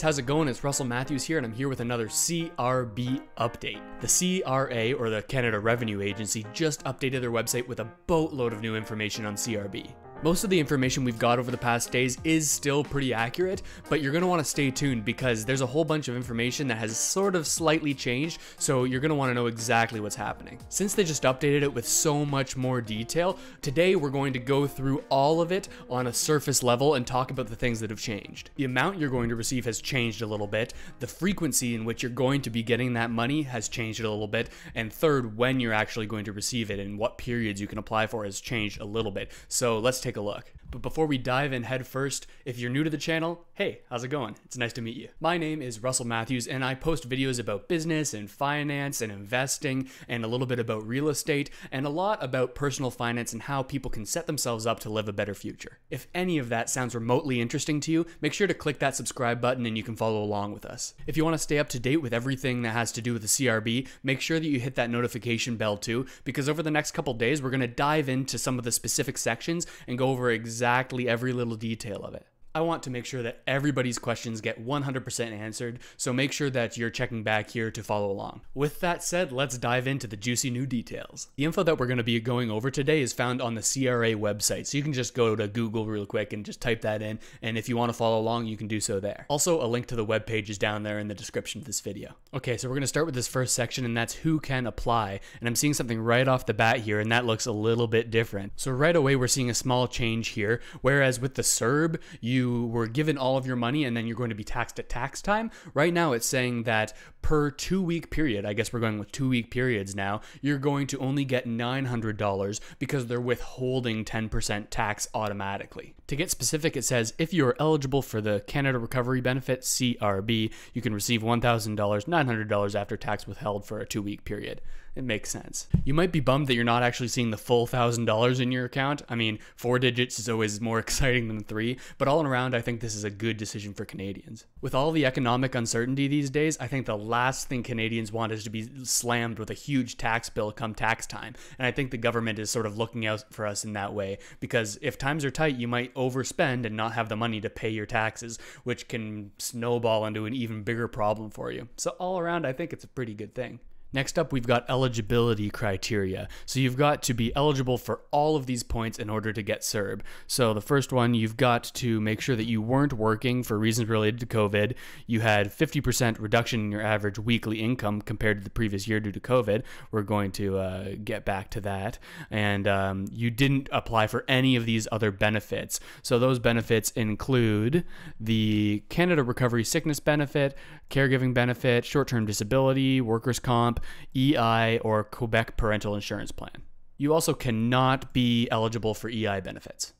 How's it going? It's Russell Matthews here, and I'm here with another CRB update. The CRA, or the Canada Revenue Agency, just updated their website with a boatload of new information on CRB. Most of the information we've got over the past days is still pretty accurate, but you're going to want to stay tuned because there's a whole bunch of information that has sort of slightly changed, so you're going to want to know exactly what's happening. Since they just updated it with so much more detail, today we're going to go through all of it on a surface level and talk about the things that have changed. The amount you're going to receive has changed a little bit, the frequency in which you're going to be getting that money has changed a little bit, and third, when you're actually going to receive it and what periods you can apply for has changed a little bit. So let's take a look. But before we dive in head first, if you're new to the channel, hey, how's it going? It's nice to meet you. My name is Russell Matthews, and I post videos about business and finance and investing and a little bit about real estate and a lot about personal finance and how people can set themselves up to live a better future. If any of that sounds remotely interesting to you, make sure to click that subscribe button and you can follow along with us. If you want to stay up to date with everything that has to do with the CRB, make sure that you hit that notification bell too, because over the next couple days, we're going to dive into some of the specific sections and over exactly every little detail of it. I want to make sure that everybody's questions get 100% answered, so make sure that you're checking back here to follow along. With that said, let's dive into the juicy new details. The info that we're going to be going over today is found on the CRA website, so you can just go to Google real quick and just type that in, and if you want to follow along, you can do so there. Also, a link to the webpage is down there in the description of this video. Okay, so we're going to start with this first section, and that's who can apply, and I'm seeing something right off the bat here, and that looks a little bit different. So right away, we're seeing a small change here, whereas with the CERB, you were given all of your money and then you're going to be taxed at tax time. Right now, it's saying that per two week period, I guess we're going with two week periods now, you're going to only get $900 because they're withholding 10% tax automatically. To get specific, it says if you are eligible for the Canada Recovery Benefit, CRB, you can receive $1,000, $900 after tax withheld for a two week period. It makes sense. You might be bummed that you're not actually seeing the full $1,000 in your account. I mean, four digits is always more exciting than three, but all around, I think this is a good decision for Canadians. With all the economic uncertainty these days, I think the last thing Canadians want is to be slammed with a huge tax bill come tax time. And I think the government is sort of looking out for us in that way because if times are tight, you might overspend and not have the money to pay your taxes, which can snowball into an even bigger problem for you. So, all around, I think it's a pretty good thing. Next up, we've got eligibility criteria. So you've got to be eligible for all of these points in order to get CERB. So the first one, you've got to make sure that you weren't working for reasons related to COVID. You had 50% reduction in your average weekly income compared to the previous year due to COVID. We're going to uh, get back to that. And um, you didn't apply for any of these other benefits. So those benefits include the Canada Recovery Sickness Benefit, caregiving benefit, short-term disability, workers' comp, EI, or Quebec Parental Insurance Plan. You also cannot be eligible for EI benefits.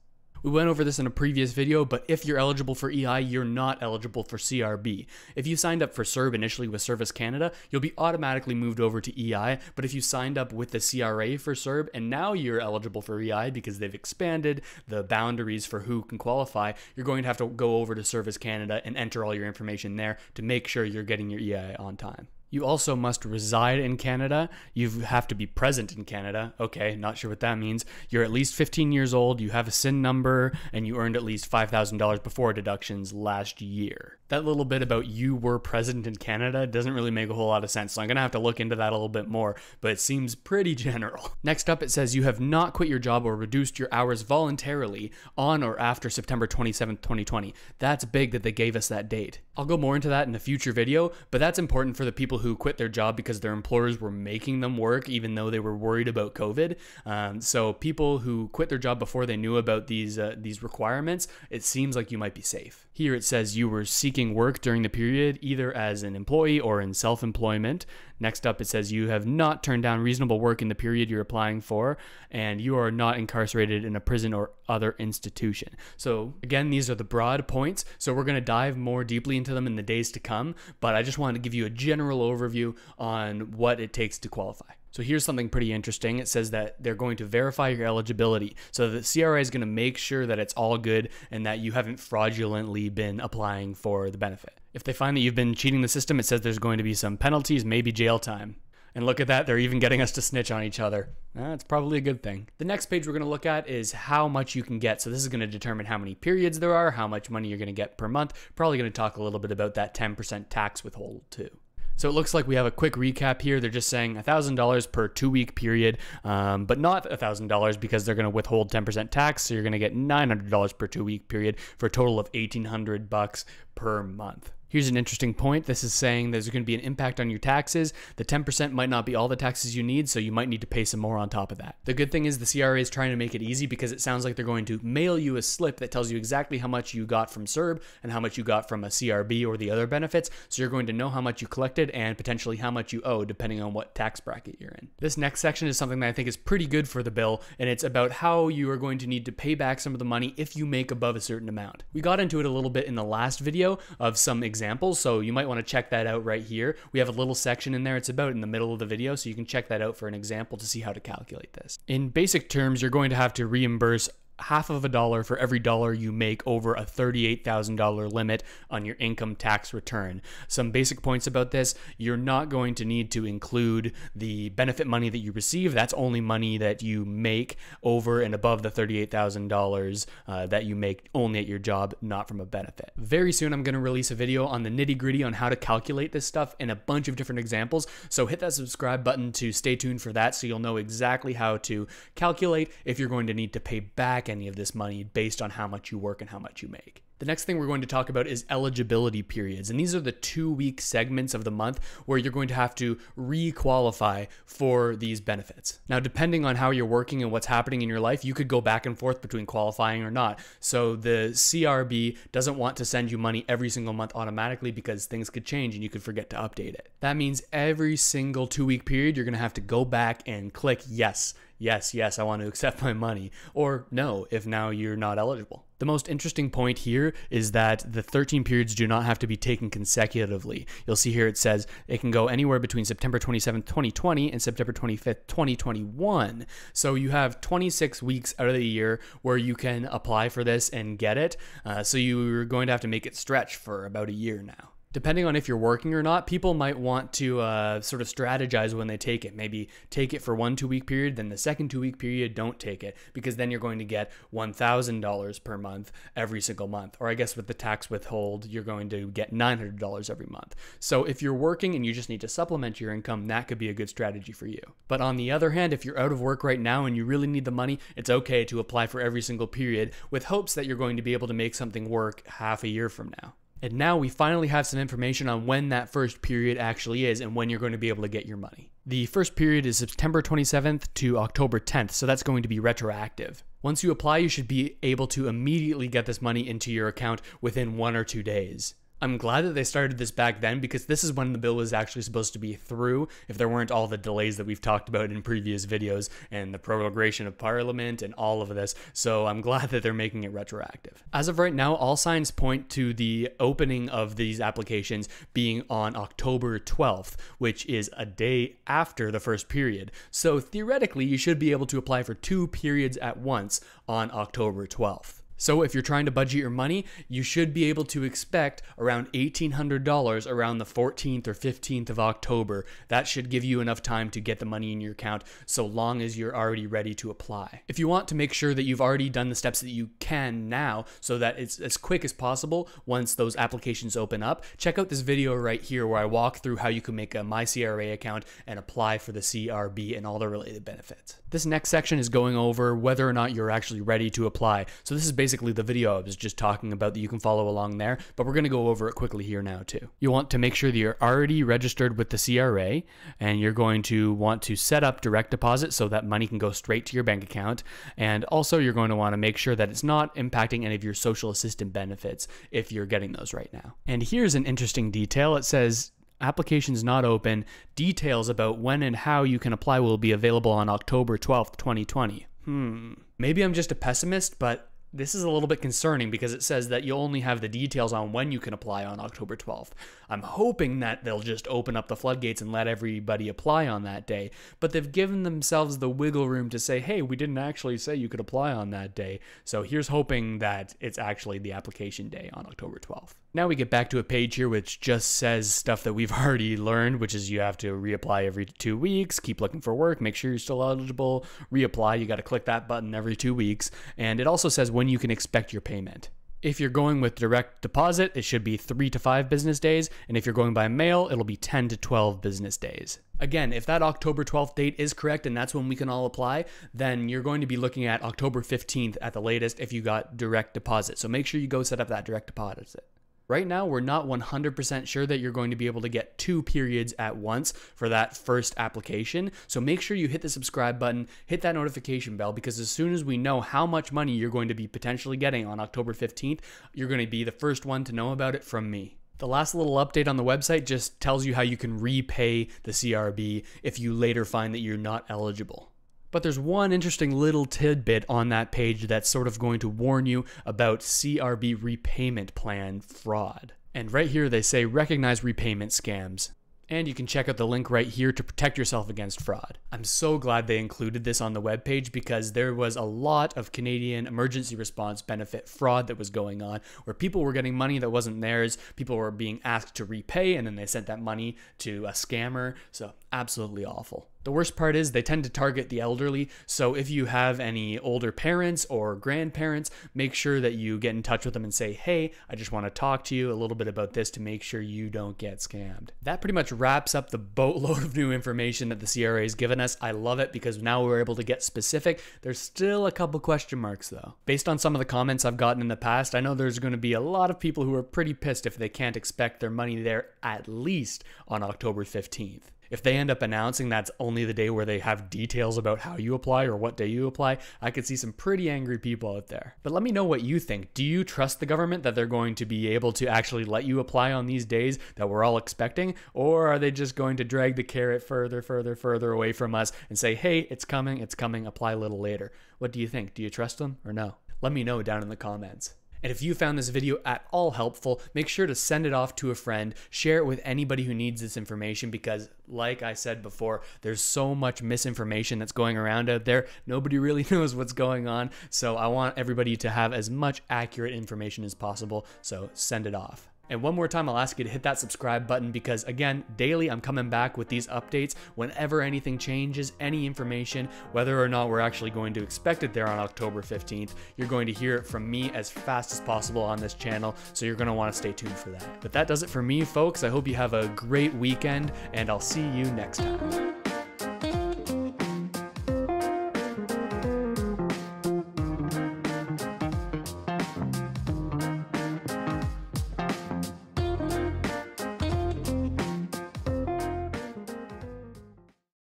We went over this in a previous video, but if you're eligible for EI, you're not eligible for CRB. If you signed up for CERB initially with Service Canada, you'll be automatically moved over to EI, but if you signed up with the CRA for CERB and now you're eligible for EI because they've expanded the boundaries for who can qualify, you're going to have to go over to Service Canada and enter all your information there to make sure you're getting your EI on time. You also must reside in Canada. You have to be present in Canada. Okay, not sure what that means. You're at least 15 years old, you have a SIN number, and you earned at least $5,000 before deductions last year. That little bit about you were present in Canada doesn't really make a whole lot of sense, so I'm gonna have to look into that a little bit more, but it seems pretty general. Next up, it says you have not quit your job or reduced your hours voluntarily on or after September 27, 2020. That's big that they gave us that date. I'll go more into that in a future video, but that's important for the people who quit their job because their employers were making them work even though they were worried about COVID. Um, so people who quit their job before they knew about these uh, these requirements, it seems like you might be safe. Here it says you were seeking work during the period either as an employee or in self-employment. Next up, it says you have not turned down reasonable work in the period you're applying for, and you are not incarcerated in a prison or other institution. So, again, these are the broad points. So, we're going to dive more deeply into them in the days to come, but I just wanted to give you a general overview on what it takes to qualify. So here's something pretty interesting. It says that they're going to verify your eligibility. So the CRA is going to make sure that it's all good and that you haven't fraudulently been applying for the benefit. If they find that you've been cheating the system, it says there's going to be some penalties, maybe jail time. And look at that, they're even getting us to snitch on each other. That's probably a good thing. The next page we're going to look at is how much you can get. So this is going to determine how many periods there are, how much money you're going to get per month. Probably going to talk a little bit about that 10% tax withhold too. So it looks like we have a quick recap here. They're just saying $1,000 per two week period, um, but not $1,000 because they're going to withhold 10% tax. So you're going to get $900 per two week period for a total of 1800 bucks per month. Here's an interesting point. This is saying there's going to be an impact on your taxes. The 10% might not be all the taxes you need, so you might need to pay some more on top of that. The good thing is the CRA is trying to make it easy because it sounds like they're going to mail you a slip that tells you exactly how much you got from CERB and how much you got from a CRB or the other benefits. So you're going to know how much you collected and potentially how much you owe depending on what tax bracket you're in. This next section is something that I think is pretty good for the bill, and it's about how you are going to need to pay back some of the money if you make above a certain amount. We got into it a little bit in the last video of some examples examples, so you might want to check that out right here. We have a little section in there. It's about in the middle of the video, so you can check that out for an example to see how to calculate this. In basic terms, you're going to have to reimburse half of a dollar for every dollar you make over a $38,000 limit on your income tax return. Some basic points about this you're not going to need to include the benefit money that you receive. That's only money that you make over and above the $38,000 uh, that you make only at your job, not from a benefit. Very soon, I'm going to release a video on the nitty gritty on how to calculate this stuff and a bunch of different examples. So hit that subscribe button to stay tuned for that so you'll know exactly how to calculate if you're going to need to pay back any of this money based on how much you work and how much you make. The next thing we're going to talk about is eligibility periods. And these are the two week segments of the month where you're going to have to re qualify for these benefits. Now, depending on how you're working and what's happening in your life, you could go back and forth between qualifying or not. So the CRB doesn't want to send you money every single month automatically because things could change and you could forget to update it. That means every single two week period, you're going to have to go back and click yes yes, yes, I want to accept my money, or no, if now you're not eligible. The most interesting point here is that the 13 periods do not have to be taken consecutively. You'll see here it says it can go anywhere between September 27th, 2020 and September 25th, 2021. So you have 26 weeks out of the year where you can apply for this and get it. Uh, so you're going to have to make it stretch for about a year now depending on if you're working or not, people might want to uh, sort of strategize when they take it. Maybe take it for one two week period, then the second two week period, don't take it because then you're going to get $1,000 per month every single month. Or I guess with the tax withhold, you're going to get $900 every month. So if you're working and you just need to supplement your income, that could be a good strategy for you. But on the other hand, if you're out of work right now and you really need the money, it's okay to apply for every single period with hopes that you're going to be able to make something work half a year from now. And now we finally have some information on when that first period actually is and when you're going to be able to get your money. The first period is September 27th to October 10th, so that's going to be retroactive. Once you apply, you should be able to immediately get this money into your account within one or two days. I'm glad that they started this back then because this is when the bill was actually supposed to be through if there weren't all the delays that we've talked about in previous videos and the prorogation of parliament and all of this. So I'm glad that they're making it retroactive. As of right now, all signs point to the opening of these applications being on October 12th, which is a day after the first period. So theoretically, you should be able to apply for two periods at once on October 12th. So if you're trying to budget your money, you should be able to expect around $1,800 around the 14th or 15th of October. That should give you enough time to get the money in your account so long as you're already ready to apply. If you want to make sure that you've already done the steps that you can now so that it's as quick as possible once those applications open up, check out this video right here where I walk through how you can make a MyCRA account and apply for the CRB and all the related benefits. This next section is going over whether or not you're actually ready to apply. So this is basically basically the video I was just talking about that you can follow along there, but we're going to go over it quickly here now too. You want to make sure that you're already registered with the CRA and you're going to want to set up direct deposit so that money can go straight to your bank account. And also you're going to want to make sure that it's not impacting any of your social assistant benefits if you're getting those right now. And here's an interesting detail. It says applications not open. Details about when and how you can apply will be available on October 12th, 2020. Hmm. Maybe I'm just a pessimist, but this is a little bit concerning because it says that you'll only have the details on when you can apply on October 12th. I'm hoping that they'll just open up the floodgates and let everybody apply on that day, but they've given themselves the wiggle room to say, hey, we didn't actually say you could apply on that day. So here's hoping that it's actually the application day on October 12th. Now we get back to a page here which just says stuff that we've already learned, which is you have to reapply every two weeks, keep looking for work, make sure you're still eligible, reapply. You got to click that button every two weeks. And it also says when you can expect your payment. If you're going with direct deposit, it should be three to five business days. And if you're going by mail, it'll be 10 to 12 business days. Again, if that October 12th date is correct and that's when we can all apply, then you're going to be looking at October 15th at the latest if you got direct deposit. So make sure you go set up that direct deposit. Right now, we're not 100% sure that you're going to be able to get two periods at once for that first application. So make sure you hit the subscribe button, hit that notification bell, because as soon as we know how much money you're going to be potentially getting on October 15th, you're going to be the first one to know about it from me. The last little update on the website just tells you how you can repay the CRB if you later find that you're not eligible. But there's one interesting little tidbit on that page that's sort of going to warn you about CRB repayment plan fraud. And right here they say recognize repayment scams. And you can check out the link right here to protect yourself against fraud. I'm so glad they included this on the webpage because there was a lot of Canadian emergency response benefit fraud that was going on where people were getting money that wasn't theirs, people were being asked to repay, and then they sent that money to a scammer. So, absolutely awful. The worst part is they tend to target the elderly, so if you have any older parents or grandparents, make sure that you get in touch with them and say, hey, I just want to talk to you a little bit about this to make sure you don't get scammed. That pretty much wraps up the boatload of new information that the CRA has given us. I love it because now we're able to get specific. There's still a couple question marks though. Based on some of the comments I've gotten in the past, I know there's going to be a lot of people who are pretty pissed if they can't expect their money there at least on October 15th. If they end up announcing that's only the day where they have details about how you apply or what day you apply, I could see some pretty angry people out there. But let me know what you think. Do you trust the government that they're going to be able to actually let you apply on these days that we're all expecting? Or are they just going to drag the carrot further, further, further away from us and say, hey, it's coming, it's coming, apply a little later? What do you think? Do you trust them or no? Let me know down in the comments. And if you found this video at all helpful, make sure to send it off to a friend, share it with anybody who needs this information because, like I said before, there's so much misinformation that's going around out there. Nobody really knows what's going on. So I want everybody to have as much accurate information as possible. So send it off. And one more time, I'll ask you to hit that subscribe button because, again, daily I'm coming back with these updates. Whenever anything changes, any information, whether or not we're actually going to expect it there on October 15th, you're going to hear it from me as fast as possible on this channel. So you're going to want to stay tuned for that. But that does it for me, folks. I hope you have a great weekend, and I'll see you next time.